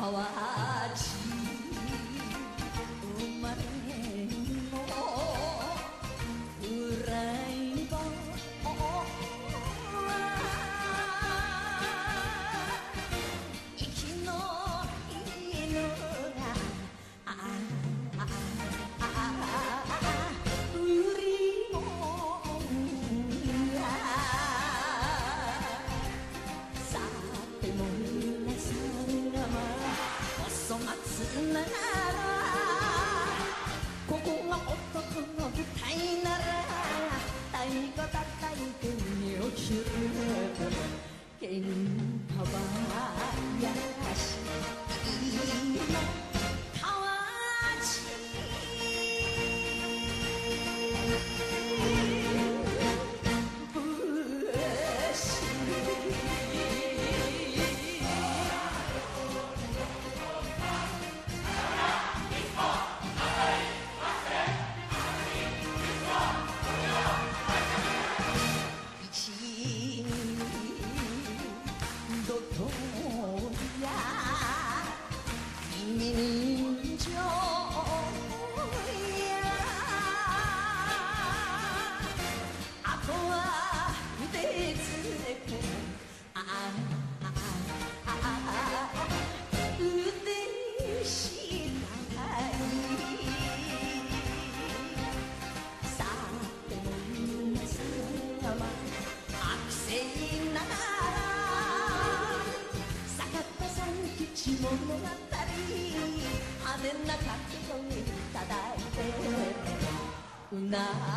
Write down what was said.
Hawaii. 属于给你好吧。下物語雨の中で飛びただいてうな